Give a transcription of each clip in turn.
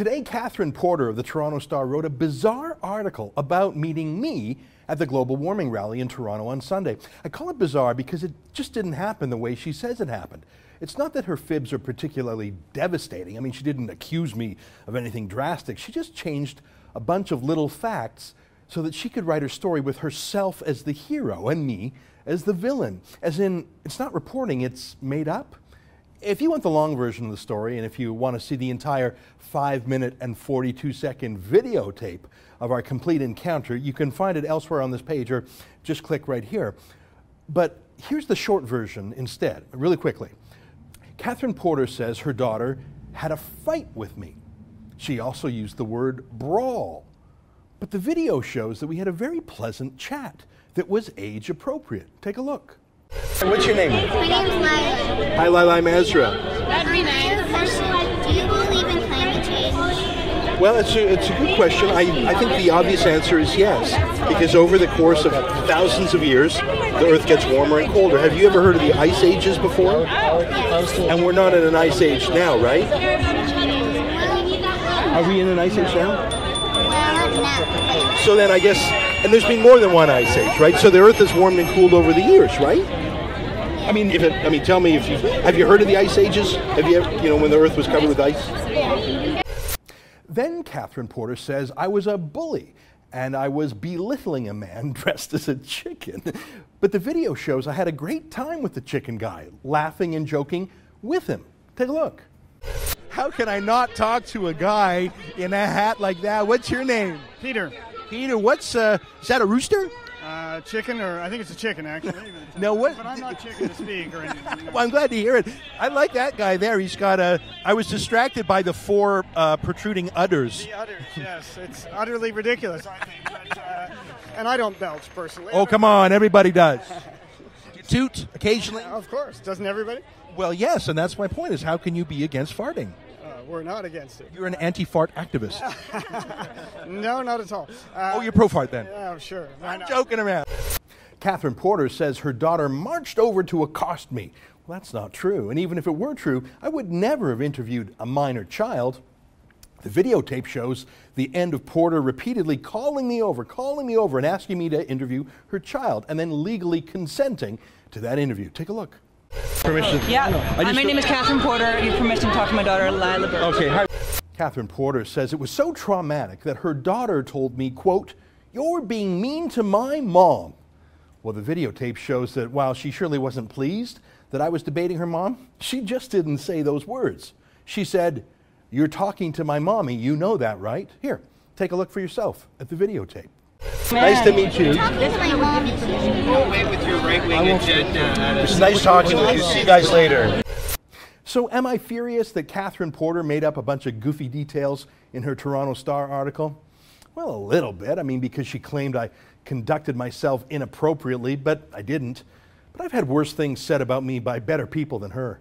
Today, Catherine Porter of the Toronto Star wrote a bizarre article about meeting me at the global warming rally in Toronto on Sunday. I call it bizarre because it just didn't happen the way she says it happened. It's not that her fibs are particularly devastating. I mean, she didn't accuse me of anything drastic. She just changed a bunch of little facts so that she could write her story with herself as the hero and me as the villain. As in, it's not reporting, it's made up. If you want the long version of the story, and if you want to see the entire 5 minute and 42 second videotape of our complete encounter, you can find it elsewhere on this page or just click right here. But here's the short version instead, really quickly. Catherine Porter says her daughter had a fight with me. She also used the word brawl. But the video shows that we had a very pleasant chat that was age appropriate. Take a look. What's your name? My name's Lila. Hi, Lila Mazra. Very nice. Question, do you believe in climate change? Well, it's a, it's a good question. I, I think the obvious answer is yes, because over the course of thousands of years, the Earth gets warmer and colder. Have you ever heard of the ice ages before? And we're not in an ice age now, right? Are we in an ice age now? So then I guess, and there's been more than one ice age, right? So the Earth has warmed and cooled over the years, right? I mean, if it, I mean, tell me if you have you heard of the ice ages? Have you ever, you know, when the Earth was covered with ice? Then Catherine Porter says I was a bully and I was belittling a man dressed as a chicken. But the video shows I had a great time with the chicken guy, laughing and joking with him. Take a look. How can I not talk to a guy in a hat like that? What's your name? Peter, Peter, what's uh is that a rooster? uh, chicken, or I think it's a chicken actually. No, what- But I'm not chicken to speak or anything. Well, I'm glad to hear it. I like that guy there. He's got a. I was distracted by the four uh, protruding udders. The udders, yes, it's utterly ridiculous. I think, but, uh, and I don't belch personally. Oh, come on, everybody does. You toot occasionally. Of course, doesn't everybody? Well, yes, and that's my point. Is how can you be against farting? Uh, we're not against it. You're an anti-fart activist. No, not at all. Uh, Oh, you're pro-fart then. Yeah, I'm sure. Not? Joking around. Catherine Porter says her daughter marched over to accost me. Well, that's not true. And even if it were true, I would never have interviewed a minor child. The videotape shows the end of Porter repeatedly calling me over, calling me over, and asking me to interview her child, and then legally consenting to that interview. Take a look. Permission. Oh, yeah. I Hi, just- my name is Catherine Porter. You have permission to talk to my daughter, Lila Bird. Okay. Hi. Catherine Porter says it was so traumatic that her daughter told me, quote, You're being mean to my mom. Well, the videotape shows that while she surely wasn't pleased that I was debating her mom, she just didn't say those words. She said, You're talking to my mommy. You know that, right? Here, take a look for yourself at the videotape. Nice to meet you. Talking to my mom is away with your right wing agenda. It's nice talking with you. See you guys later. So, am I furious that Catherine Porter made up a bunch of goofy details in her Toronto Star article? Well, a little bit. I mean, because she claimed I conducted myself inappropriately, but I didn't. But I've had worse things said about me by better people than her.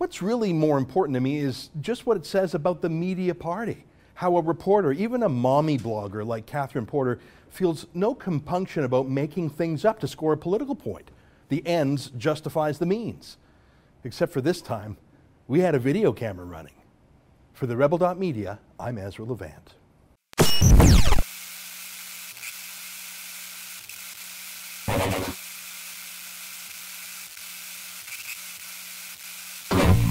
What's really more important to me is just what it says about the media party. How a reporter, even a mommy blogger like Catherine Porter, feels no compunction about making things up to score a political point. The ends justifies the means. Except for this time, we had a video camera running. For the Rebel Dot Media, I'm Ezra Levant.